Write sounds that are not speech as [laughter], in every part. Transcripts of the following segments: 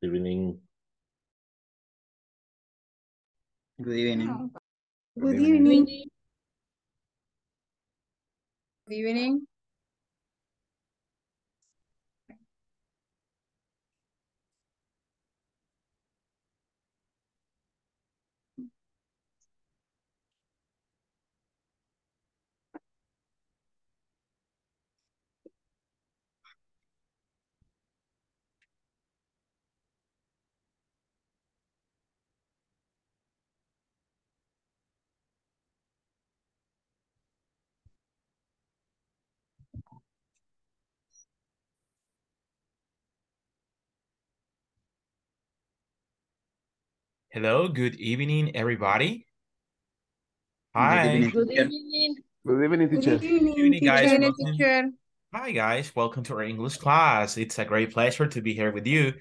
Good evening. Good evening. Good Good evening. Good evening. Hello, good evening, everybody. Hi, Good evening. Good Good evening, teacher. evening, Good evening, guys. Good evening, Welcome. teacher. Hi, guys. Welcome to our English class. It's a great pleasure to be here with you.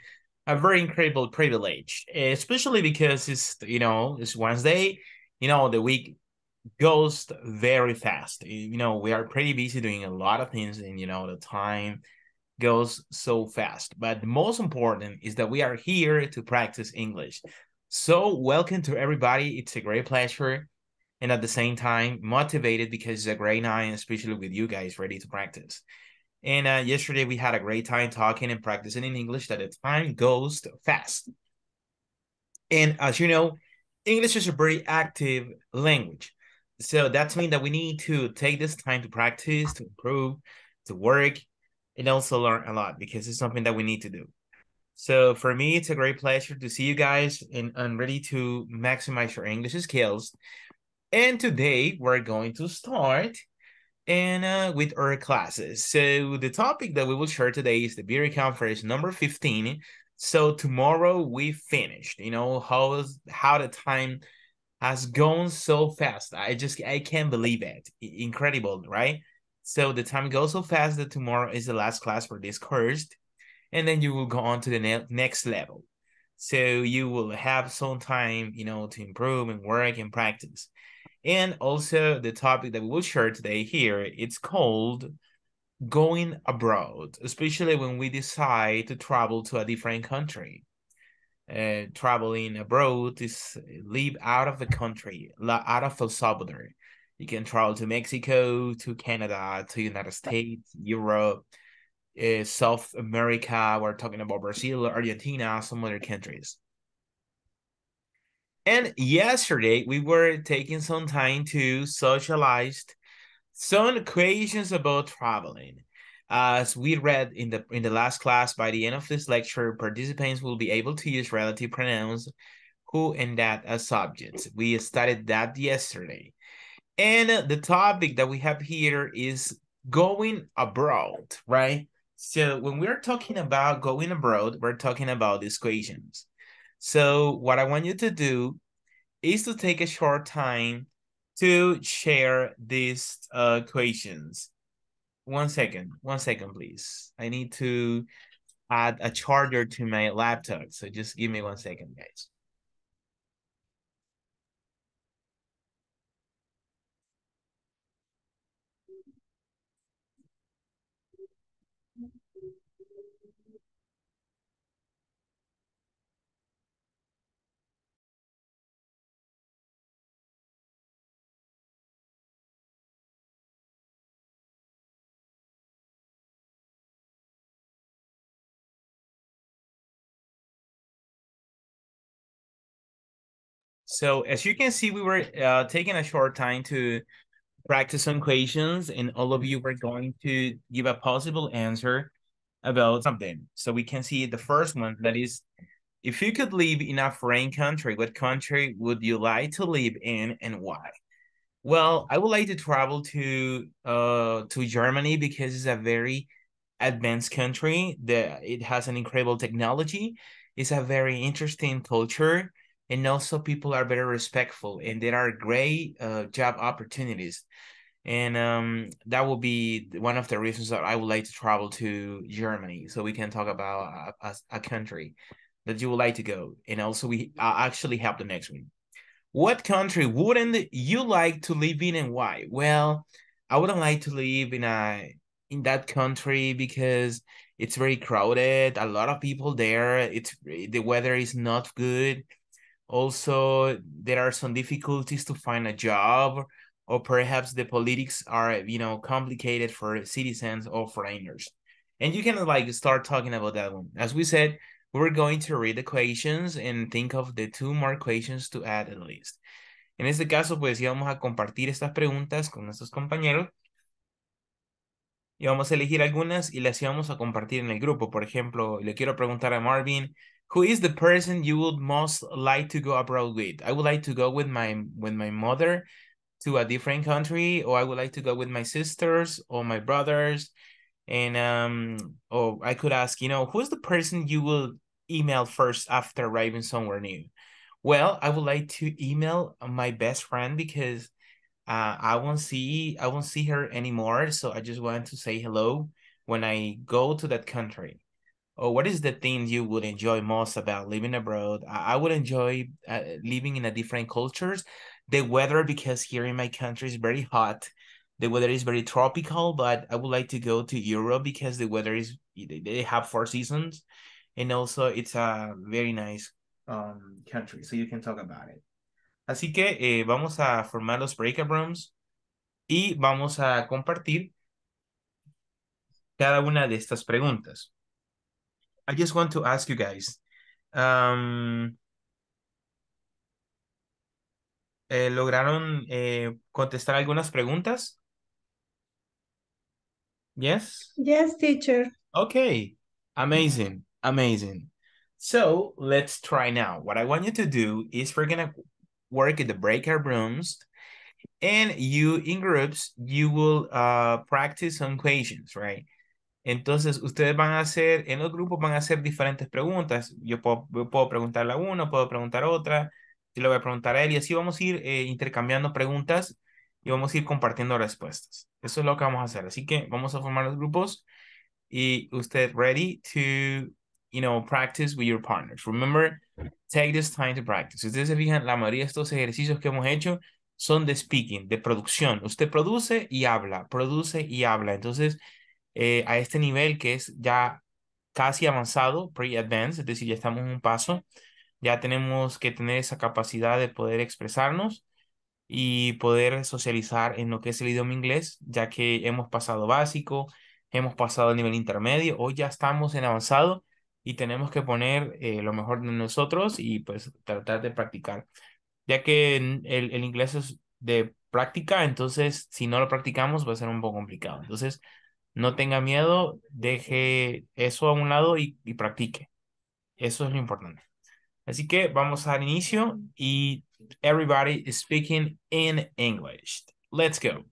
A very incredible privilege, especially because it's, you know, it's Wednesday. You know, the week goes very fast. You know, we are pretty busy doing a lot of things, and, you know, the time goes so fast. But the most important is that we are here to practice English. So, welcome to everybody. It's a great pleasure. And at the same time, motivated because it's a great night, especially with you guys ready to practice. And uh, yesterday we had a great time talking and practicing in English that the time goes fast. And as you know, English is a very active language. So that's mean that we need to take this time to practice, to improve, to work, and also learn a lot because it's something that we need to do. So for me, it's a great pleasure to see you guys and, and ready to maximize your English skills. And today we're going to start and uh, with our classes. So the topic that we will share today is the Beauty Conference number 15. So tomorrow we finished, you know, how how the time has gone so fast. I just I can't believe it. Incredible, right? So the time goes so fast that tomorrow is the last class for this course. And then you will go on to the ne next level. So you will have some time, you know, to improve and work and practice. And also the topic that we will share today here, it's called going abroad, especially when we decide to travel to a different country. Uh, traveling abroad is leave out of the country, out of El Salvador. You can travel to Mexico, to Canada, to United States, Europe, uh, South America. We're talking about Brazil, Argentina, some other countries. And yesterday we were taking some time to socialize some questions about traveling. As we read in the in the last class, by the end of this lecture, participants will be able to use relative pronouns who and that as subjects. We studied that yesterday. And the topic that we have here is going abroad, right? So when we're talking about going abroad, we're talking about these. So what I want you to do is to take a short time to share these uh. One second, one second, please. I need to add a charger to my laptop. So just give me one second, guys. So as you can see, we were uh, taking a short time to practice some questions and all of you were going to give a possible answer about something. So we can see the first one that is, if you could live in a foreign country, what country would you like to live in and why? Well, I would like to travel to uh to Germany because it's a very advanced country. that it has an incredible technology. It's a very interesting culture, and also people are very respectful, and there are great uh, job opportunities. And um, that will be one of the reasons that I would like to travel to Germany, so we can talk about a, a, country that you would like to go. And also, we uh, actually have the next one. What country wouldn't you like to live in and why? Well, I wouldn't like to live in a in that country because it's very crowded, a lot of people there, it's the weather is not good. Also, there are some difficulties to find a job or perhaps the politics are, you know, complicated for citizens or foreigners. And you can like start talking about that one. As we said, we're going to read the questions and think of the two more questions to add at least. En este caso, pues íbamos a compartir estas preguntas con nuestros compañeros y vamos a elegir algunas y las íbamos a compartir en el grupo. Por ejemplo, le quiero preguntar a Marvin, who is the person you would most like to go abroad with? I would like to go with my with my mother to a different country, or I would like to go with my sisters or my brothers. And um, or I could ask, you know, who's the person you will email first after arriving somewhere new? Well, I would like to email my best friend because uh, I won't see I won't see her anymore. So I just want to say hello when I go to that country. Or what is the thing you would enjoy most about living abroad? I, I would enjoy uh, living in a different cultures. The weather, because here in my country is very hot. The weather is very tropical, but I would like to go to Europe because the weather is they have four seasons, and also it's a very nice um, country. So you can talk about it. Así que eh, vamos a formar los breakout rooms y vamos a compartir cada una de estas preguntas. I just want to ask you guys, um, eh, ¿lograron eh, contestar algunas preguntas? Yes? Yes, teacher. Okay, amazing, amazing. So let's try now. What I want you to do is we're gonna work in the breakout rooms and you in groups, you will uh, practice some questions, right? Entonces, ustedes van a hacer, en los grupos van a hacer diferentes preguntas. Yo puedo, yo puedo preguntarle a uno, puedo preguntar a otra, yo le voy a preguntar a él y así vamos a ir eh, intercambiando preguntas y vamos a ir compartiendo respuestas. Eso es lo que vamos a hacer. Así que vamos a formar los grupos y usted ready to, you know, practice with your partners. Remember, take this time to practice. Si ustedes se fijan, la mayoría de estos ejercicios que hemos hecho son de speaking, de producción. Usted produce y habla, produce y habla. Entonces, eh, a este nivel que es ya casi avanzado, pre-advanced, es decir, ya estamos en un paso, ya tenemos que tener esa capacidad de poder expresarnos y poder socializar en lo que es el idioma inglés, ya que hemos pasado básico, hemos pasado a nivel intermedio, hoy ya estamos en avanzado y tenemos que poner eh, lo mejor de nosotros y pues tratar de practicar, ya que el, el inglés es de práctica, entonces si no lo practicamos va a ser un poco complicado. Entonces, no tenga miedo, deje eso a un lado y, y practique. Eso es lo importante. Así que vamos al inicio y everybody is speaking in English. Let's go.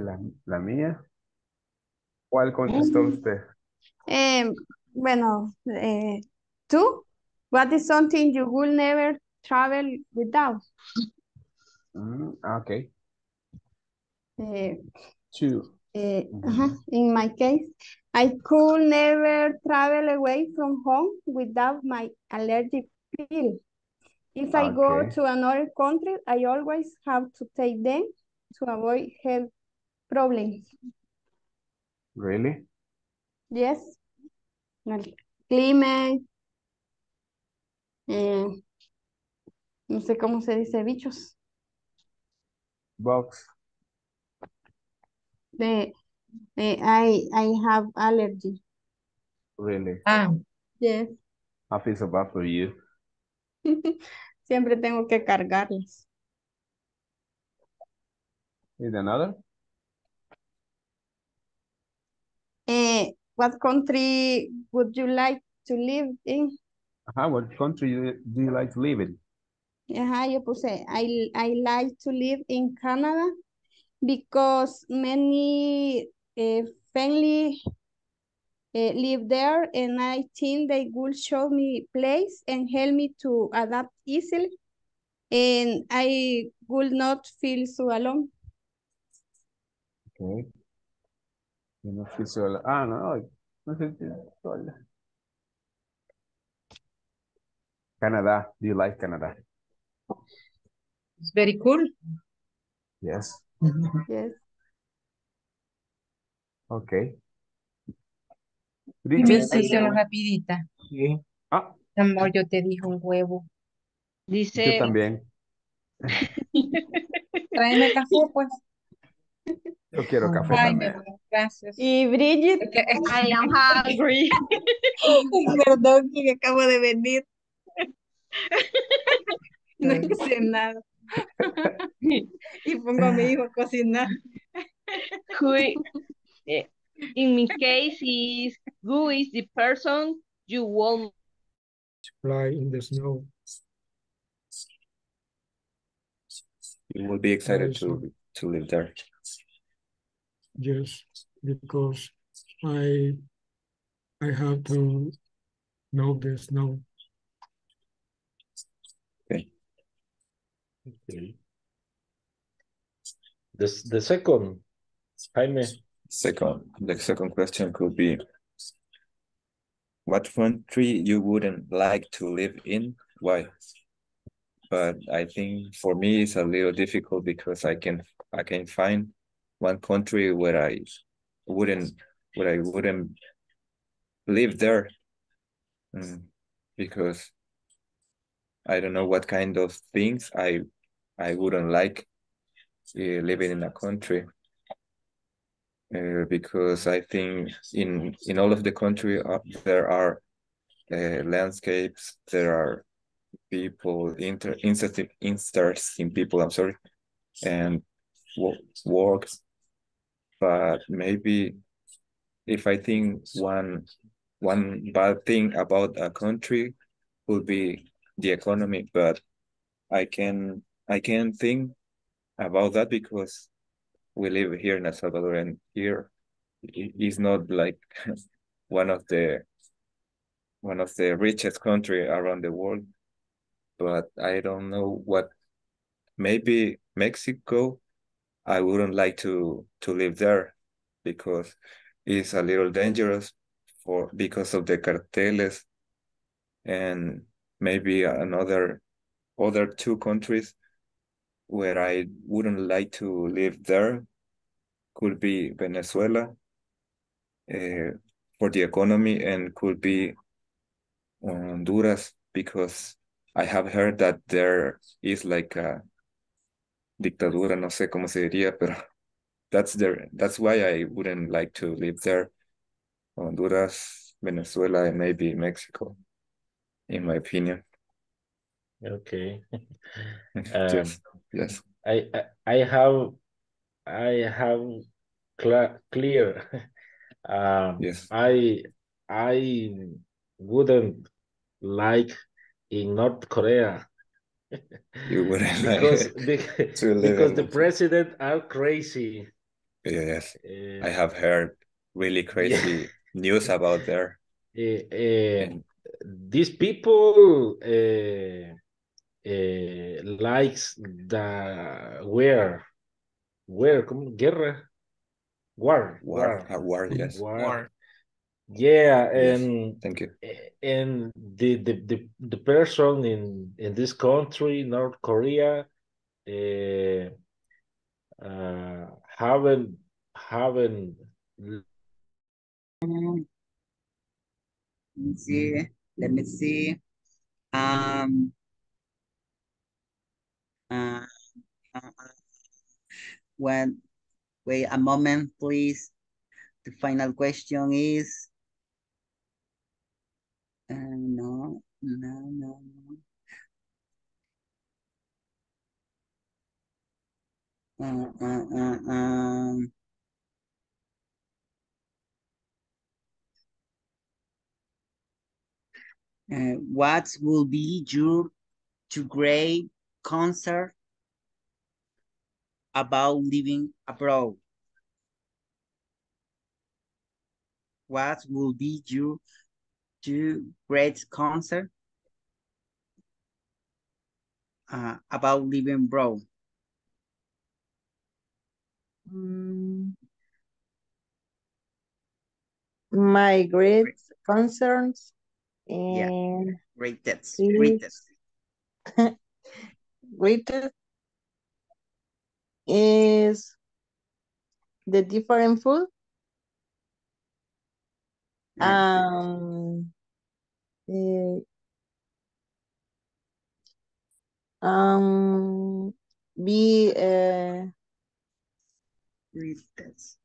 La, la mía. ¿Cuál contestó usted? Eh, bueno, eh, two. What is something you will never travel without? Mm, ah, ok. Eh, Two. eh, Mhm. ajá, In my case, I could never travel away from home without my allergic pill. If I go to another country, I always have to take them to avoid health problems. Really? Yes. El clima. eh, no sé cómo se dice bichos. Box. De, eh, I, I have allergy. Really? Ah, Yes. I feel so bad for you. [laughs] Siempre tengo que cargarlas. Is another? Eh, what country would you like to live in? Ajá, what country do you like to live in? Ajá, yo puse, I, I like to live in Canada because many eh, family eh, live there and I think they will show me place and help me to adapt easily and I will not feel so alone. Okay. Yo no fui sola. Ah, no, no sé si sola. Canada. Do you like Canada? it's very cool. Yes. Yes. Okay. Sesión rapidita. Sí. Ah, Amor, yo te dije un huevo. yo Dice, también. [laughs] tráeme café, pues. Yo quiero café Ay, también. gracias. Y Bridget, I am hungry. Perdón que acabo de venir. [laughs] No hice nada. [laughs] Y pongo a mi hijo a cocinar. eh, in my case is who is the person you want fly in the snow. You will be excited to to live there. Yes, because I I have to know this snow. Okay. The, s- the second, Jaime, Second, the second question could be what country you wouldn't like to live in? Why? But I think for me it's a little difficult because I can I can find one country where I wouldn't where I wouldn't live there. Mm, because I don't know what kind of things I I wouldn't like uh, living in a country uh, because I think in in all of the country uh, there are uh, landscapes, there are people inter interested interesting people. I'm sorry, and works, but maybe if I think one one bad thing about a country would be the economy, but I can I can think about that because we live here in El Salvador and here i- not like [laughs] one of the one of the richest country around the world. But I don't know what maybe Mexico I wouldn't like to to live there because it's a little dangerous for because of the carteles and maybe another other two countries where I wouldn't like to live there could be Venezuela uh, for the economy and could be Honduras because I have heard that there is like a dictadura, no sé cómo se diría, pero that's there. That's why I wouldn't like to live there. Honduras, Venezuela, and maybe Mexico, in my opinion. okay. [laughs] yes, yes. I, I I have I have cla clear. [laughs] Um, Yes. I I wouldn't like in North Korea You wouldn't [laughs] because [laughs] like to live because the president are crazy. Yes, I Uh, have heard really [laughs] crazy news about there. uh, uh, And these people uh, uh, likes the where where ¿cómo? guerra war war, war uh, war, yes. war Or yeah Yes, and thank you. and the the the, the person in in this country North Korea uh, uh haven't haven't Let me see. Let me see. Um. Uh, uh, when wait a moment, please. The final question is. No, no, no, no. Uh, uh, uh, um. Uh, what will be your to great concert about living abroad? What will be your to great concert uh, about living abroad? Mm. My great concerns Yeah. and Greatest, Please. greatest. [laughs] greatest is the different food. Um, eh, um, be eh,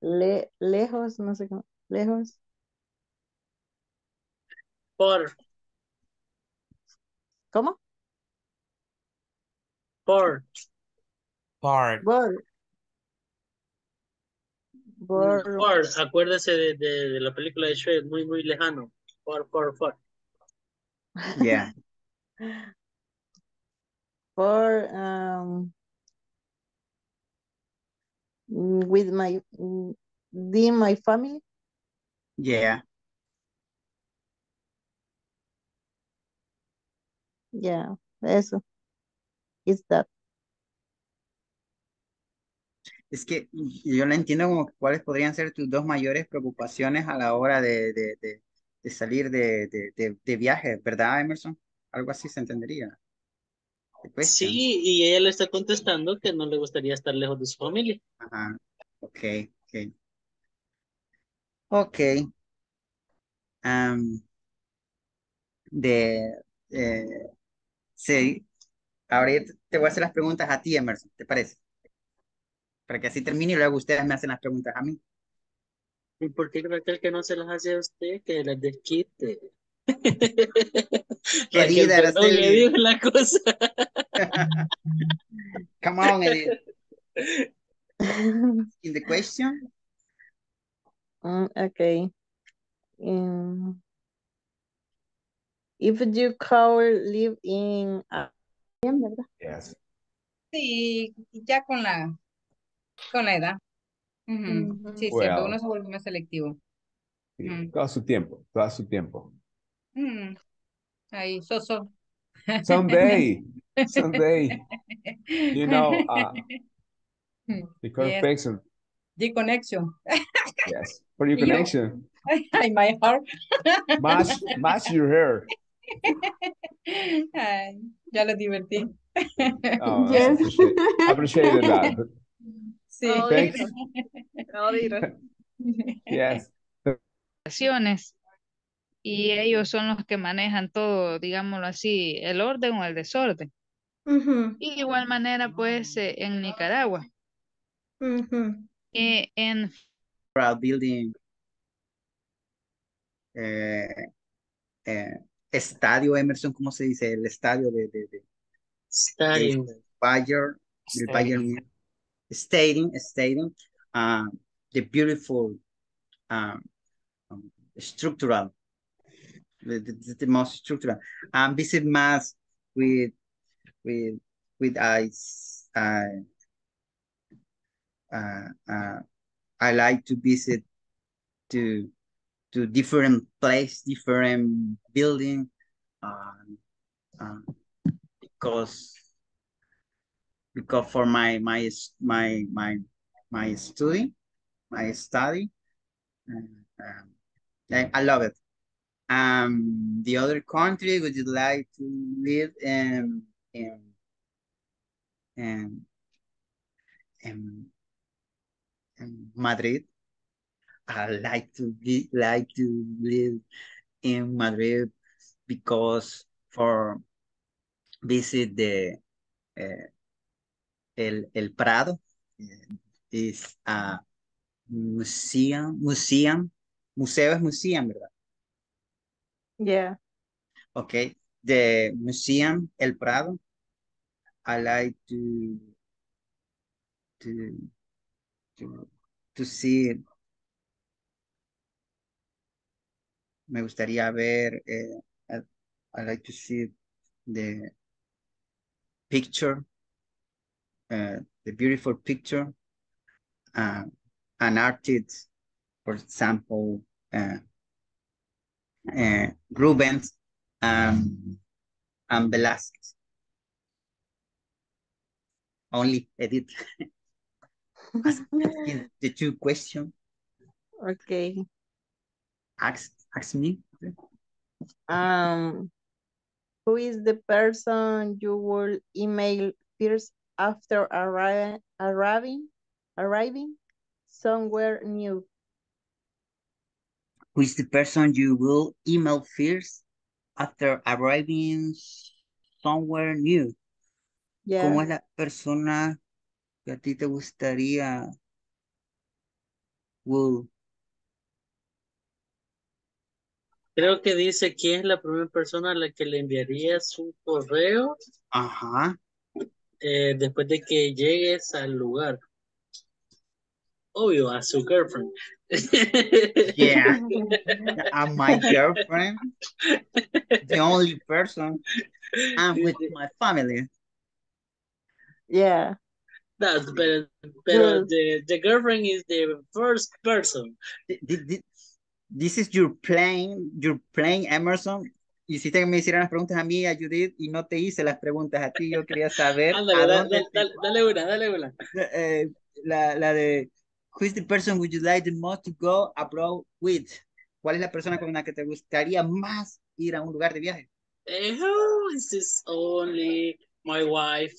le- lejos, no sé cómo, lejos. Por, ¿Cómo? por, part. Bor. Acuérdese de, de, de la película de Shrek, muy, muy lejano. Por, por, [laughs] por. Yeah. For um with my the my family. Yeah. Yeah, eso. Is that. Es que yo no entiendo como cuáles podrían ser tus dos mayores preocupaciones a la hora de, de, de, de salir de, de, de, de viaje, ¿verdad, Emerson? Algo así se entendería. Sí, y ella le está contestando que no le gustaría estar lejos de su familia. Ajá. Ok, ok. Ok. Am, de, eh, sí. Ahorita te voy a hacer las preguntas a ti, Emerson, ¿te parece? Para que así termine y luego ustedes me hacen las preguntas a mí. ¿Y por qué Raquel que no se las hace a usted? Que las desquite. Líder, perdón, le digo la cosa. [laughs] Come on, Edith. [laughs] In the question? Mm, okay. Um, if you could live in ¿verdad? Yes. Sí, ya con la, con la edad. Ujú. Ujú. Sí, siempre Well. uno se vuelve más selectivo. Sí, Mm. Todo su tiempo, todo su tiempo. Mm. Ahí, so-so. Someday, [laughs] someday, you know, [laughs] uh, because Yes. person, The connection. yes, for your You- connection, [laughs] Ay, my heart. match, match your hair. Ay, ya lo divertí. Oh, I Yes. appreciate, appreciated that. Sí. Thanks. [laughs] Ahorita. Yes. ocasiones y ellos son los que manejan todo, digámoslo así, el orden o el desorden. Y de igual manera, pues, eh, en Nicaragua, eh, en About building eh, eh, estadio, Emerson, ¿cómo se dice? El estadio de, de, de, Stadium. de Bayern, del Bayern Stadium, stadium, uh, the beautiful um, um, structural, the, the, the most structural, and visit mass with with with eyes, uh, uh, uh, I like to visit to to different place, different building, um, uh, because because for my my my my my study, my study, um, I, I love it. Um, the other country, would you like to live in in in in, in Madrid? I like to be like to live in Madrid because for visit the uh, el el Prado uh, is a museum museum museo es museum, ¿verdad? Yeah. Okay, the museum El Prado. I like to to to to see. Me gustaría ver. Eh, I, I like to see the picture, uh, the beautiful picture. Uh, an artist, for example, uh, uh, Rubens um, and Velázquez. Only edit. [laughs] The two questions. Okay. Ask, ask me. Um, who is the person you will email first after arri arriving, arriving somewhere new? Who is the person you will email first after arriving somewhere new? Yeah. ¿Cómo es la persona que a ti te gustaría will Creo que dice quién es la primera persona a la que le enviarías un correo Ajá. Eh, después de que llegues al lugar. Obvio, a su girlfriend. [laughs] Yeah. I'm my girlfriend. The only person. I'm with my family. Yeah. That's better. Pero Good. the, the girlfriend is the first person. Th- th- th- This is your playing, your playing Emerson. Hiciste que me hicieran las preguntas a mí, a Judith, y no te hice las preguntas a ti. Yo quería saber [laughs] Ándale, a dónde da- da- dale una, dale una. [laughs] eh, la, la de Who is the person would you like the most to go abroad with? ¿Cuál es la persona con la que te gustaría más ir a un lugar de viaje? Eh, is this only my wife?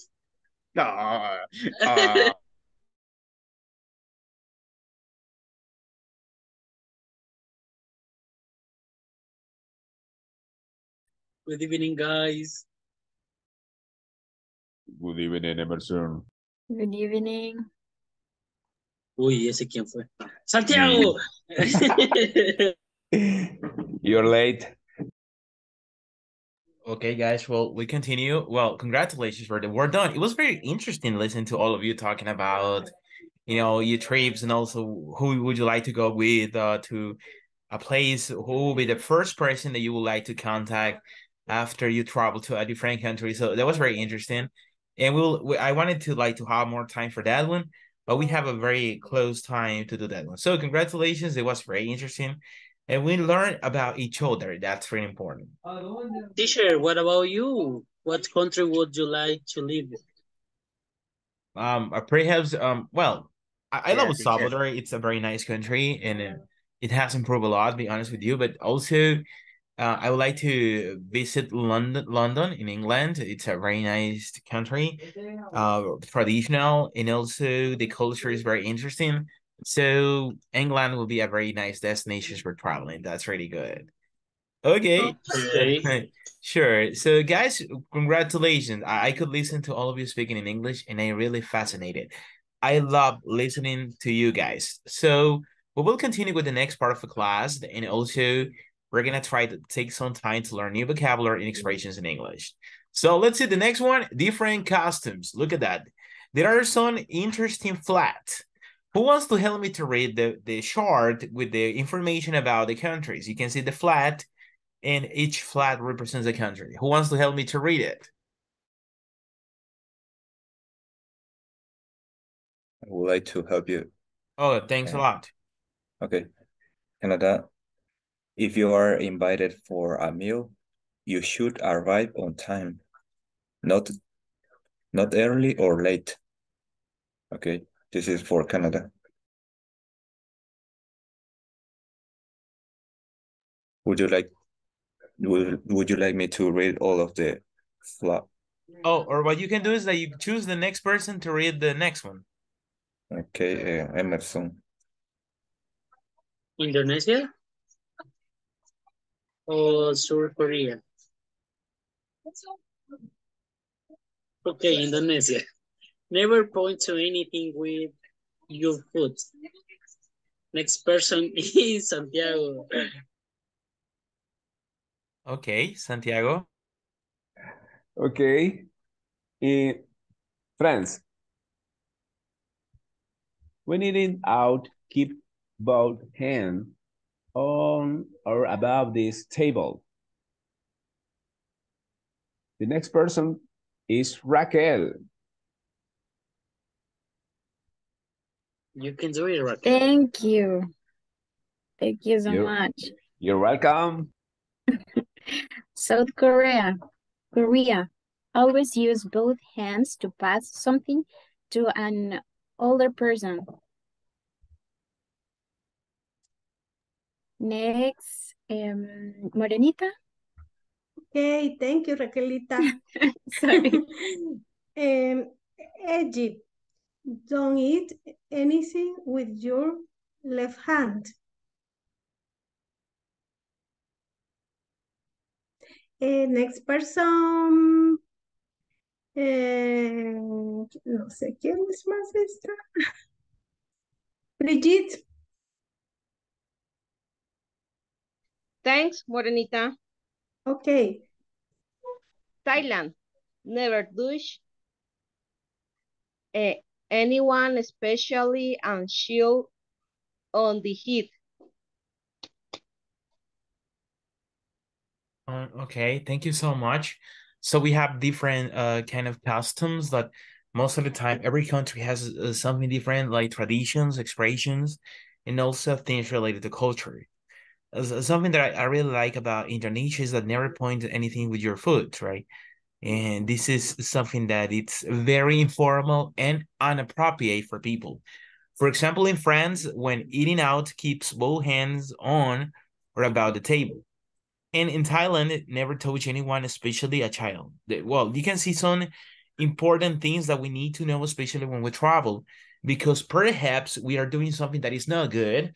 Ah, ah. Good evening, guys. Good evening, Emerson. Good evening. Uy, ¿ese quién fue? ¡Santiago! [laughs] You're late. Okay, guys. Well, we continue. Well, congratulations for the we're done. It was very interesting listening to all of you talking about, you know, your trips and also who would you like to go with uh, to a place. Who will be the first person that you would like to contact after you travel to a different country? So that was very interesting, and we'll. We, I wanted to like to have more time for that one, but we have a very close time to do that one. So congratulations. It was very interesting. And we learned about each other. That's very important. Teacher, what about you? What country would you like to live in? Um, uh, perhaps, um, well, I, I love El Yes, yes. Salvador. It's a very nice country, and uh, it has improved a lot. To be honest with you, but also, uh, I would like to visit London. London in England. It's a very nice country, uh, traditional, and also the culture is very interesting. So England will be a very nice destination for traveling. That's really good. Okay. Okay. [laughs] Sure. So, guys, congratulations. I, I could listen to all of you speaking in English, and I'm really fascinated. I love listening to you guys. So, we will continue with the next part of the class, and also we're gonna try to take some time to learn new vocabulary and mm-hmm. expressions in English. So, let's see the next one: different costumes. Look at that. There are some interesting flat. Who wants to help me to read the the chart with the information about the countries? You can see the flat and each flat represents a country. Who wants to help me to read it? I would like to help you. Oh, thanks a lot. Okay. Canada, if you are invited for a meal, you should arrive on time. Not not early or late. Okay, this is for Canada. Would you like would, would you like me to read all of the fla Oh, or what you can do is that you choose the next person to read the next one. Okay, uh, Emerson. Indonesia or South Korea? Okay, Indonesia. Never point to anything with your foot. Next person [laughs] is Santiago. Okay, Santiago. Okay. In France. When eating out, keep both hands on or above this table. The next person is Raquel. You can do it, Raquel. Thank you. Thank you so You're- much. You're welcome. [laughs] South Korea. Korea. Always use both hands to pass something to an older person. Next, um, Morenita. Okay, thank you, Raquelita. [laughs] Sorry. [laughs] um, Egypt, don't eat anything with your left hand. Eh, next person. Eh, no sé quién es más esta. [laughs] Brigitte. Thanks, Morenita. Okay. Thailand. Never douche eh, anyone, especially and chill on the heat. Uh, okay, thank you so much. So we have different uh kind of customs that most of the time every country has uh, something different, like traditions, expressions, and also things related to culture. Something that I, I really like about Indonesia is that never point anything with your foot, right? And this is something that it's very informal and inappropriate for people. For example, in France, when eating out, keeps both hands on or about the table. And in Thailand, never touch anyone, especially a child. Well, you can see some important things that we need to know, especially when we travel, because perhaps we are doing something that is not good,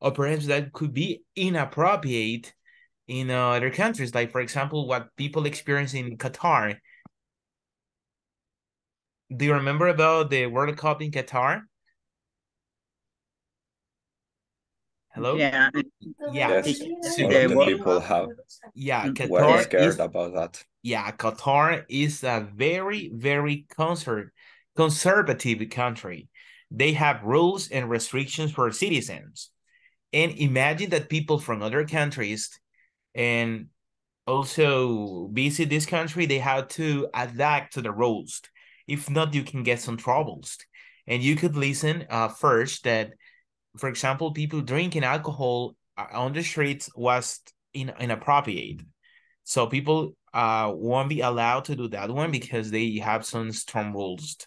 or perhaps that could be inappropriate in uh, other countries. Like, for example, what people experience in Qatar. Do you remember about the World Cup in Qatar? Hello? Yeah. Yeah. Yes, So- a lot the people have Yeah, were Qatar scared is about that. yeah, Qatar is a very, very conser conservative country. They have rules and restrictions for citizens. And imagine that people from other countries and also visit this country, they have to adapt to the rules. If not, you can get some troubles. And you could listen uh, first that, for example, people drinking alcohol uh, on the streets was in, inappropriate. So people uh won't be allowed to do that one because they have some strong rules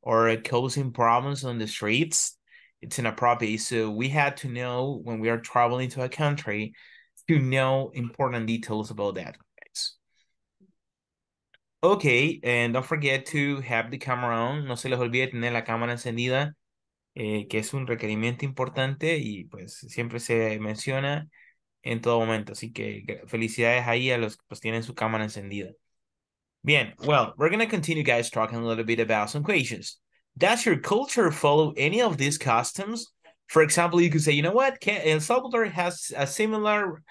or causing problems on the streets. It's in a property. So we had to know when we are traveling to a country to know important details about that. Okay, and don't forget to have the camera on. No se les olvide tener la cámara encendida, eh, que es un requerimiento importante y pues siempre se menciona en todo momento. Así que felicidades ahí a los que pues tienen su cámara encendida. Bien, well, we're gonna continue, guys, talking a little bit about some questions. Does your culture follow any of these customs? For example, you could say, you know what, El Salvador has a similar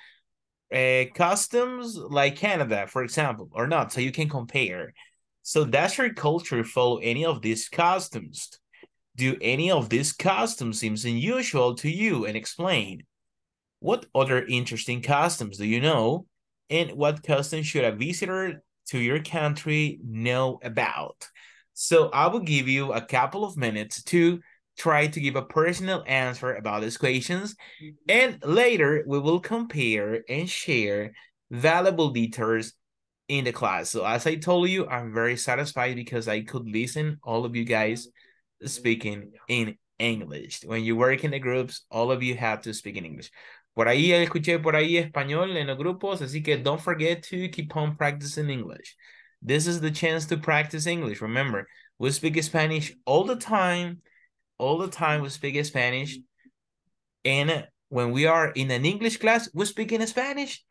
uh, customs like Canada, for example, or not, so you can compare. So does your culture follow any of these customs? Do any of these customs seems unusual to you and explain? What other interesting customs do you know? And what customs should a visitor to your country know about? So I will give you a couple of minutes to try to give a personal answer about these questions. Mm-hmm. And later we will compare and share valuable details in the class. So as I told you, I'm very satisfied because I could listen all of you guys speaking in English. When you work in the groups, all of you have to speak in English. Por ahí escuché por ahí español en los grupos, así que don't forget to keep on practicing English. This is the chance to practice English. Remember, we speak Spanish all the time. All the time we speak Spanish. And when we are in an English class, we speak in Spanish.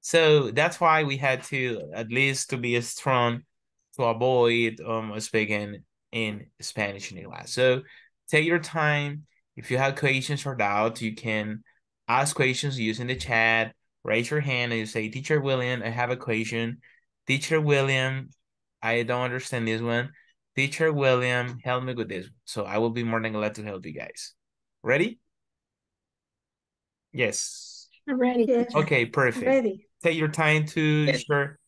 So that's why we had to, at least to be strong to avoid um speaking in Spanish in the class. So take your time. If you have questions or doubts, you can ask questions using the chat. Raise your hand and you say, Teacher William, I have a question. Teacher William, I don't understand this one. Teacher William, help me with this. So I will be more than glad to help you guys. Ready? Yes. I'm ready. Okay, perfect. Ready. Take your time to share.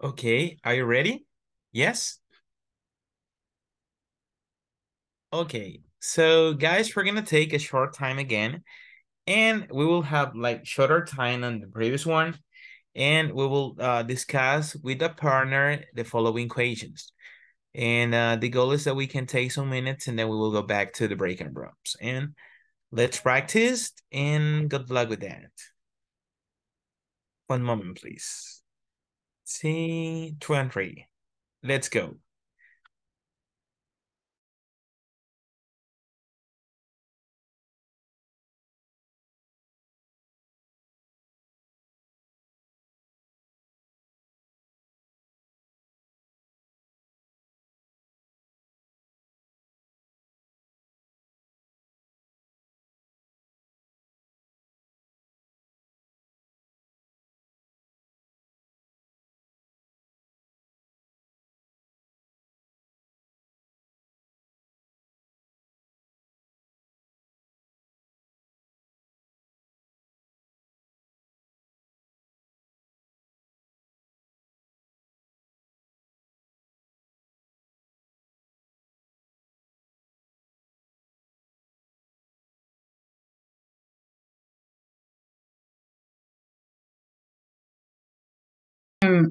Okay, are you ready? Yes? Okay, so guys, we're gonna take a short time again and we will have like shorter time than the previous one and we will uh, discuss with the partner the following equations. And uh, the goal is that we can take some minutes and then we will go back to the breakout rooms. And let's practice and good luck with that. One moment, please. And three. Let's go.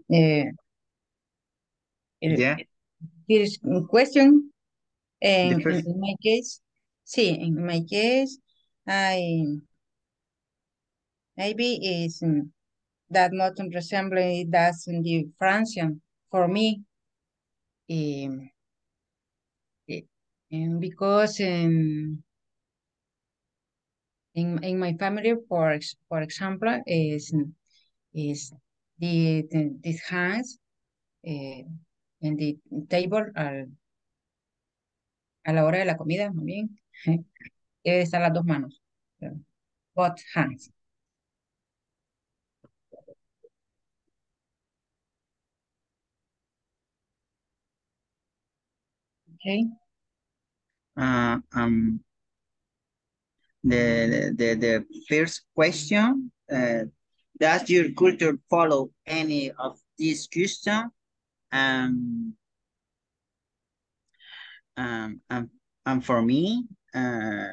Eh, Yeah. Here's a question. First- in my case, see, in my case, I maybe is um, that not resemble that's in the Francian for me. Um, and because um, in in my family, for for example, is is the, the these hands eh, the table al a la hora de la comida, muy bien, [laughs] debe estar las dos manos. Both hands. Okay. Uh, um, the, the, the first question, uh, does your culture follow any of these custom? Um, um, um, and for me, uh,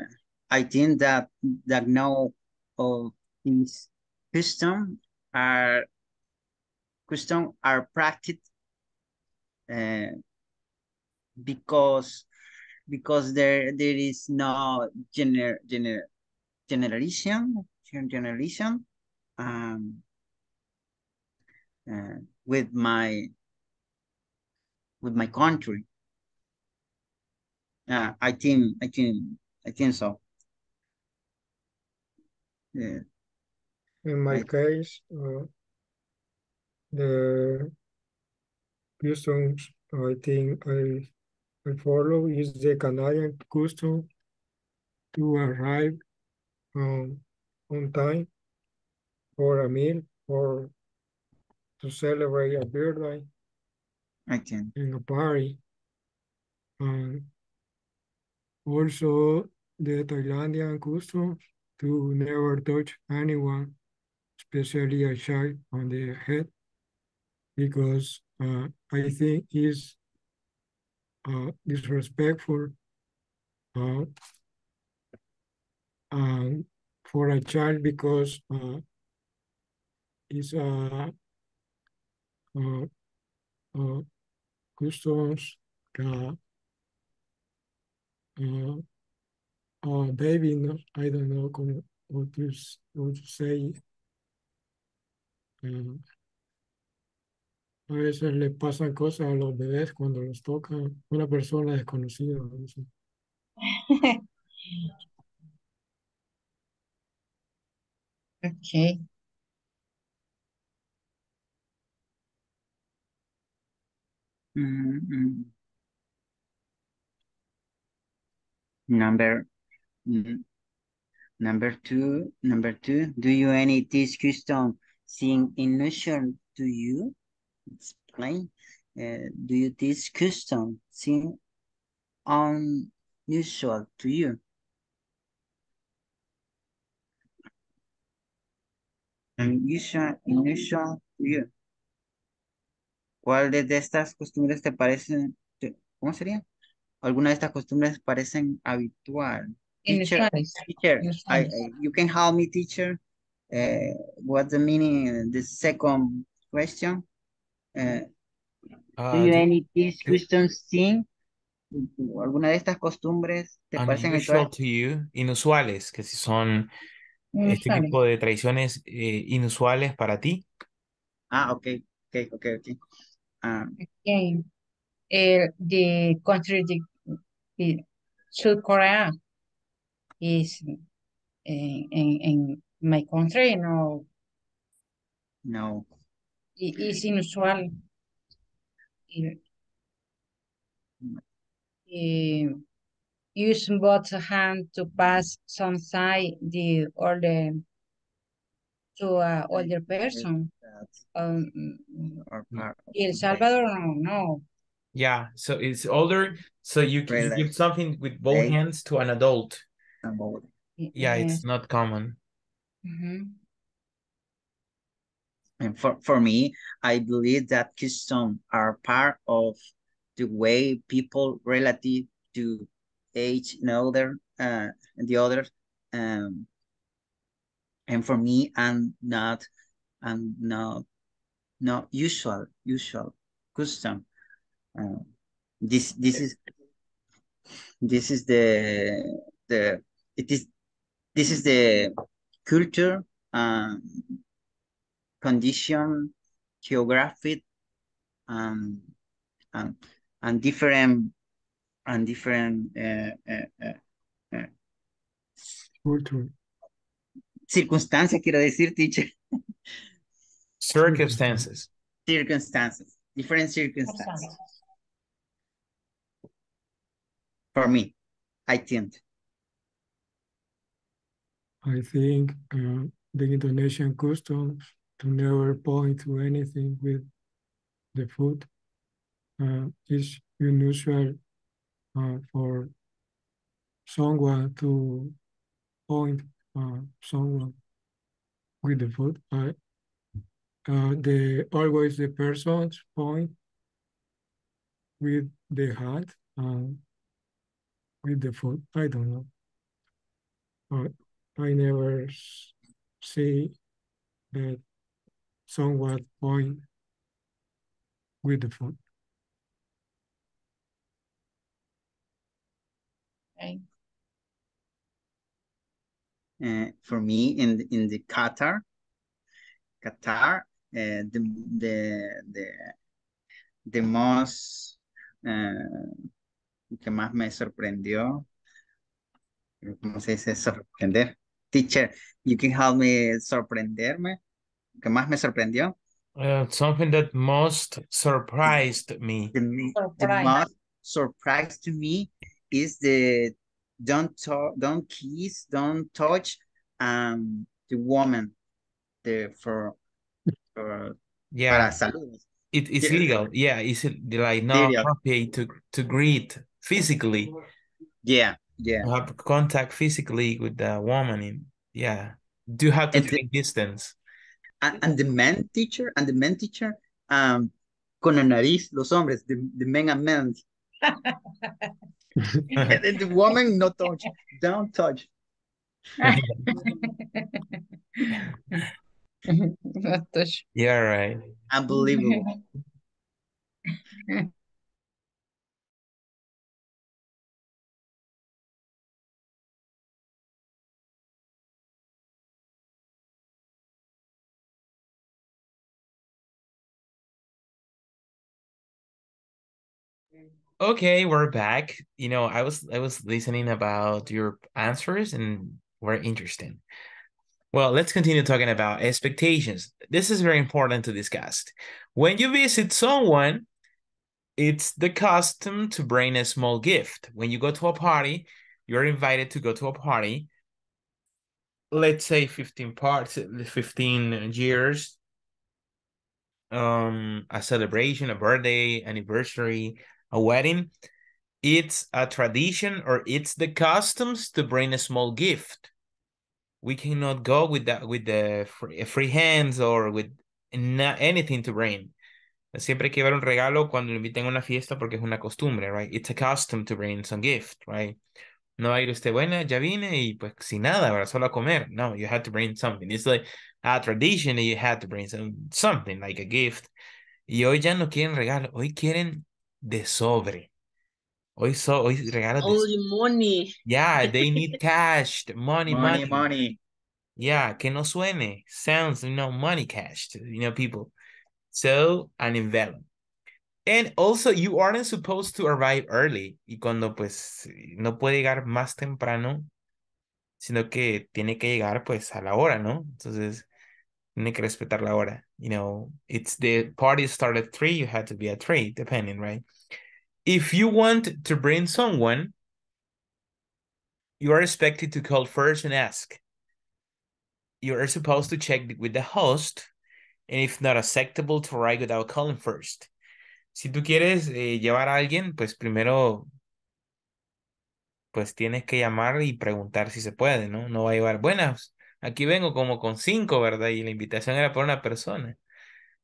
I think that that no of these custom are custom are practiced uh, because because there there is no gener gener generation generation um uh, with my with my country. Uh, I think I think I think so. Yeah. In my I- case, uh, the customs I think I I follow is the Canadian custom to arrive um, on time for a meal or to celebrate a birthday I think in a party. And also the Thailandian custom to never touch anyone, especially a child on the head, because uh, I think is uh, disrespectful uh, um, for a child because uh, it's a uh, uh, customs uh, uh, uh, baby, I don't know what to, what to say. Uh, a veces le pasan cosas a los bebés cuando los toca una persona desconocida. [laughs] Okay. Mm, mm. Number mm, number two, number two. Do you any this custom seem unusual to you? Explain. Uh, do you this custom seem unusual to you? Unusual, unusual to you? ¿Cuál de, estas costumbres te parecen, te- ¿cómo sería? ¿Alguna de estas costumbres parecen habitual? Teacher, Inusuales. teacher, I. I- you can help me, teacher? Uh, what's the meaning, the second question? Uh, do Uh, you the- any these the- customs thing? ¿Alguna de estas costumbres te parecen unusual habituales? to you, inusuales, que si son este Inusuales. tipo de tradiciones eh, inusuales para ti. Ah, ok, ok, ok, ok. Ah, Okay. Eh, the country, the, the South Korea is in, in, in my country, no, no. It is inusual. I- eh, use both hands to pass some side the other to a older person. That's Um, our part El Salvador, no, no. Yeah, so it's older, so you, can you give something with both Relate. hands to an adult. about Yeah, it's not common. Mhm. And for, for me, I believe that customs are part of the way people relative to age and other uh and the others. Um and for me I'm not I'm not not usual usual custom. Um, this this is this is the the it is this is the culture um condition geographic um and and different and different uh, uh, uh, uh, Culture. circunstancias quiero decir teacher [laughs] Circumstances. circumstances different circumstances for me I think I think uh, the Indonesian customs to never point to anything with the food uh, is unusual uh, for someone to point uh, someone with the food. I, uh, the always the persons point with the hand and with the foot. I don't know. Uh, I never see that someone point with the foot. Okay. uh, for me in in the Qatar Qatar uh, the the the the most uh, que más me sorprendió ¿cómo se dice sorprender? Teacher, you can help me sorprenderme que más me sorprendió Uh, something that most surprised me. the, me- the most surprised to me is the don't talk, don't kiss, don't touch um the woman the for Yeah, para salud. it is Yeah. legal. Yeah, it's like not Legal. appropriate to to greet physically, Yeah, yeah. have contact physically with the woman. In yeah, do have to And the- take distance. And, and the men teacher and the men teacher um con la nariz los hombres the, the men and men and [laughs] [laughs] the woman no touch don't touch [laughs] Not touch. Yeah, right. unbelievable Okay, we're back. You know, I was I was listening about your answers and were interesting. Well, let's continue talking about expectations. This is very important to discuss. When you visit someone, it's the custom to bring a small gift. When you go to a party, you're invited to go to a party. Let's say 15 parts, 15 years, um, a celebration, a birthday, anniversary, a wedding. It's a tradition or it's the customs to bring a small gift. We cannot go with that with the free, hands or with not anything to bring. Siempre hay que llevar un regalo cuando inviten una fiesta porque es una costumbre, right? It's a custom to bring some gift, right? No va a usted, buena, ya vine y pues sin nada, ahora solo a comer. No, you had to bring something. It's like a tradition that you had to bring some, something, like a gift. Y hoy ya no quieren regalo, hoy quieren de sobre. Hoy, so, hoy regalos de Only money. Yeah, they need cash, money, money. Money, money. Yeah, que no suene. Sounds, you know, money cash, to, you know, people. So, an envelope. And also, you aren't supposed to arrive early. Y cuando, pues, no puede llegar más temprano, sino que tiene que llegar, pues, a la hora, ¿no? Entonces, tiene que respetar la hora. You know, it's the party started at three, you had to be at three, depending, right? If you want to bring someone, you are expected to call first and ask. You are supposed to check with the host and if not acceptable to arrive without calling first. Si tú quieres eh, llevar a alguien, pues primero, pues tienes que llamar y preguntar si se puede, ¿no? No va a llevar, buenas, aquí vengo como con cinco, ¿verdad? Y la invitación era por una persona.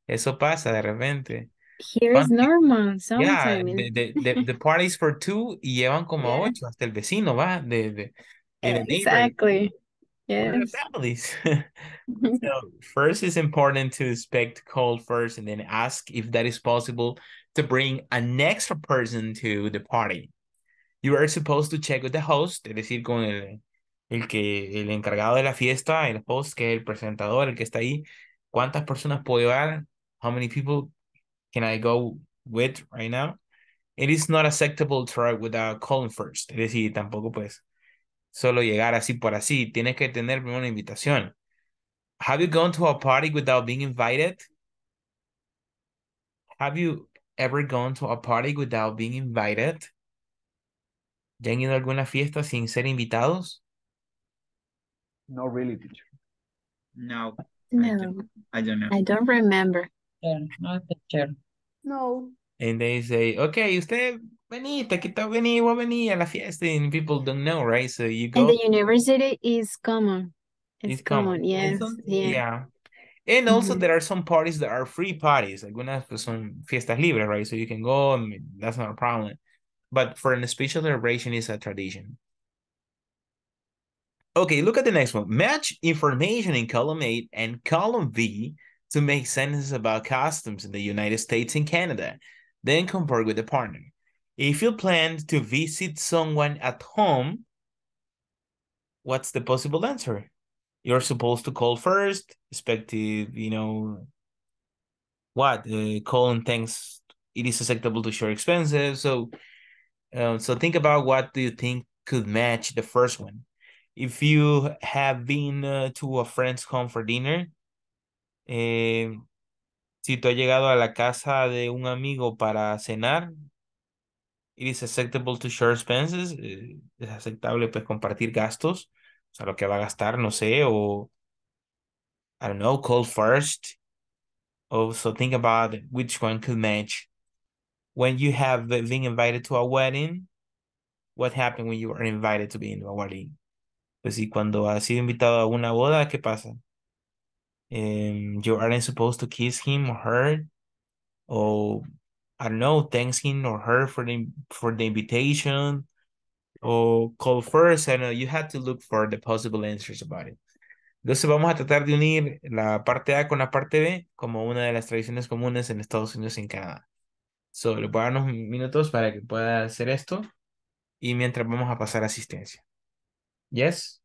Eso pasa de repente. Here is normal Yeah, the, the, the, the party is for two y llevan como Yeah. ocho, hasta el vecino va, de, de, neighbor. Exactly. Yes. families? [laughs] [laughs] So first it's important to expect call first and then ask if that is possible to bring an extra person to the party. You are supposed to check with the host, es decir, con el, el que, el encargado de la fiesta, el host, que es el presentador, el que está ahí. ¿Cuántas personas llevar? How many people can I go with right now? It is not acceptable to arrive without calling first. Es decir, tampoco pues solo llegar así por así. Tienes que tener primero una invitación. Have you gone to a party without being invited? Have you ever gone to a party without being invited? ¿Ya han ido a alguna fiesta sin ser invitados? No really, teacher. No, No, I don't know. I don't remember. No, teacher. No. And they say, okay, usted vení, te quito vení, voy a venir a la fiesta, and people don't know, right? So you go. And the university is common. It's, it's common. common, yes. Some- yeah. yeah. And also Mhm. there are some parties that are free parties. Algunas pues, son fiestas libres, right? So you can go, I mean, that's not a problem. But for an special celebration is a tradition. Okay, look at the next one. Match information in column 8 and column V to make sentences about customs in the United States and Canada. Then compare with the partner. If you plan to visit someone at home, what's the possible answer? You're supposed to call first, expect to, you know, what? Uh, call and thanks. It is acceptable to share expenses. So, uh, so think about what do you think could match the first one. If you have been uh, to a friend's home for dinner, eh, si tú has llegado a la casa de un amigo para cenar, it is acceptable to share expenses. eh, es aceptable pues compartir gastos, o sea, lo que va a gastar, no sé, o I don't know, call first. Also think about which one could match. When you have been invited to a wedding, what happened when you were invited to be in a wedding? Pues si cuando has sido invitado a una boda, ¿qué pasa? Um, you aren't supposed to kiss him or her, or I don't know, thanks him or her for the for the invitation, or call first. Don't know. You have to look for the possible answers about it. Entonces vamos a tratar de unir la parte A con la parte B como una de las tradiciones comunes en Estados Unidos y en Canadá. So, le voy a dar unos minutos para que pueda hacer esto y mientras vamos a pasar asistencia. Yes?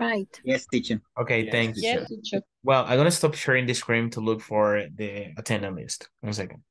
Right. Yes, teacher. Okay, thanks. Yes, teacher. Well, I'm gonna stop sharing the screen to look for the attendance list. One second.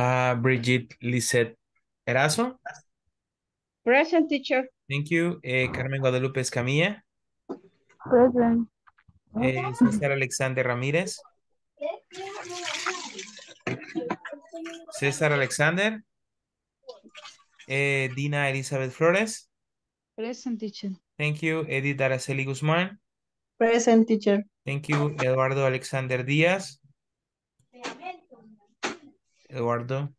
Uh, Brigitte Lisette Erazo. Present teacher. Thank you. Eh, Carmen Guadalupe Escamilla. Present. Eh, César Alexander Ramírez. César Alexander. Eh, Dina Elizabeth Flores. Present teacher. Thank you. Edith Araceli Guzmán. Present teacher. Thank you. Eduardo Alexander Díaz. Eduardo.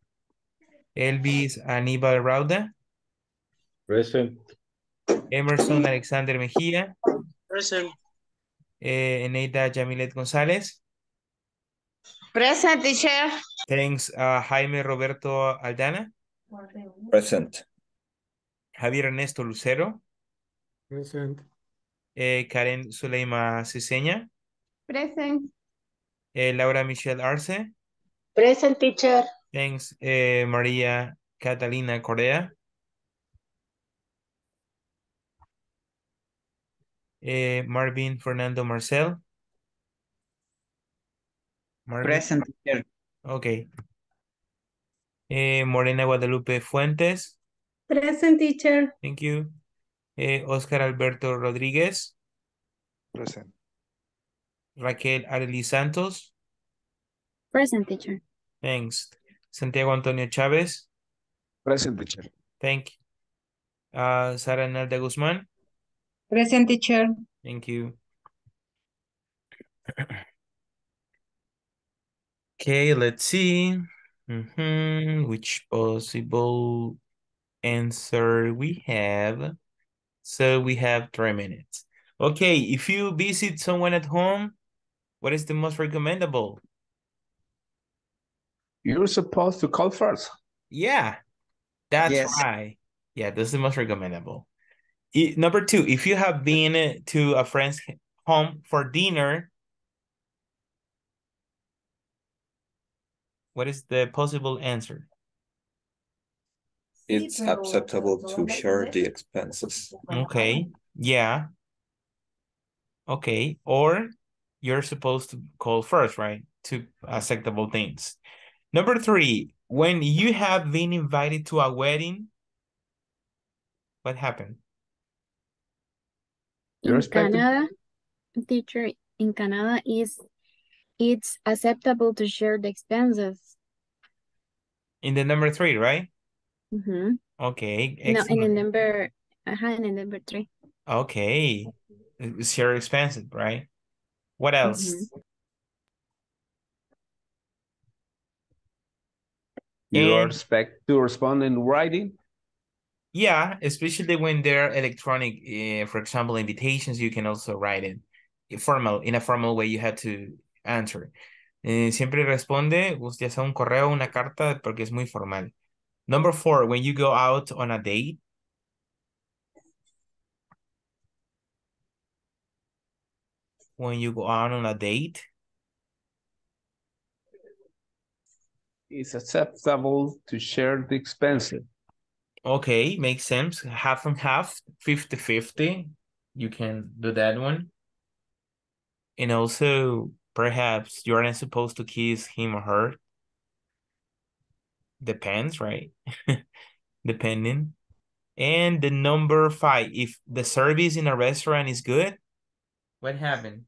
Elvis Aníbal Rauda. Present. Emerson Alexander Mejía. Present. Eh, Eneida Yamilet González. Present teacher. Thanks, uh, Jaime Roberto Aldana. Present. Javier Ernesto Lucero. Present. Eh, Karen Zuleima Ceseña. Present. Eh, Laura Michelle Arce. Present teacher. Thanks, eh, María Catalina Correa. Eh, Marvin Fernando Marcel. Marvin. Present teacher. Ok. Eh, Morena Guadalupe Fuentes. Present teacher. Thank you. Eh, Oscar Alberto Rodríguez. Present. Raquel Arely Santos. Present teacher. Thanks. Santiago Antonio Chávez. Present teacher. Thank you. Uh, Sara Nelda Guzmán. Present teacher. Thank you. [clears throat] Okay, let's see. Mhm, Which possible answer we have? So we have three minutes. Okay, if you visit someone at home, what is the most recommendable? You're supposed to call first. Yeah, that's Yes. right. Yeah, that's the most recommendable. I- number two, if you have been to a friend's home for dinner, what is the possible answer? It's acceptable to share the expenses. Okay, yeah. Okay, or you're supposed to call first, right? To acceptable things. Number three, when you have been invited to a wedding, what happened? You're in expected- Canada, teacher, in Canada is it's acceptable to share the expenses. In the number three, right? Mm-hmm. Okay, No, in the number, uh in the number three. Okay, it's your expensive, right? What else? Mhm. You And- expect to respond in writing. Yeah, especially when they're electronic, uh, for example, invitations, you can also write it. Formal, in a formal way, you have to answer. Eh, siempre responde, ya sea un correo o una carta, porque es muy formal. Number four, when you go out on a date, when you go out on a date, It's acceptable to share the expenses. okay, makes sense. Half and half, 50-50. You can do that one. And also, perhaps you're not supposed to kiss him or her. Depends, right? [laughs] Depending. And the number five, if the service in a restaurant is good, what happened?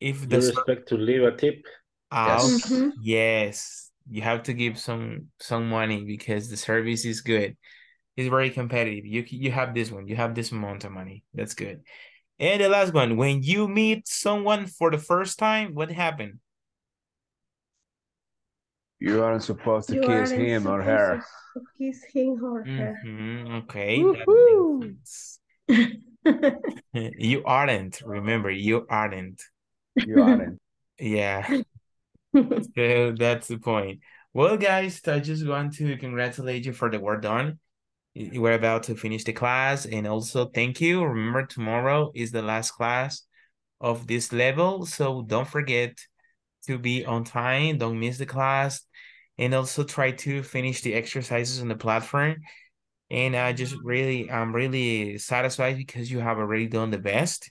If the ser- expect to leave a tip. Out, Mhm. yes, you have to give some some money because the service is good. It's very competitive. You you have this one. You have this amount of money. That's good. And the last one, when you meet someone for the first time, what happened? You aren't supposed to You kiss him or her. Kiss him or her. Mhm, okay, that makes sense. [laughs] [laughs] You aren't. Remember, you aren't. You aren't. [laughs] Yeah. [laughs] So that's the point. Well, guys, I just want to congratulate you for the work done. Y- We're about to finish the class, and also thank you. Remember, tomorrow is the last class of this level, so don't forget to be on time. Don't miss the class, and also try to finish the exercises on the platform. And I just really, I'm really satisfied because you have already done the best.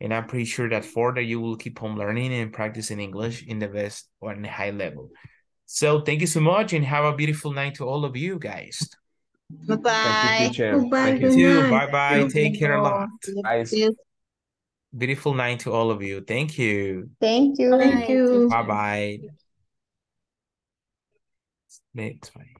And I'm pretty sure that further you will keep on learning and practicing English in the best or in the high level. So thank you so much and have a beautiful night to all of you guys. Bye-bye. Thank you, teacher. Goodbye, Thank you. good You too. Bye bye. Take care a lot. Bye. Beautiful night to all of you. Thank you. Thank you. Thank you. Bye bye. Next. Bye.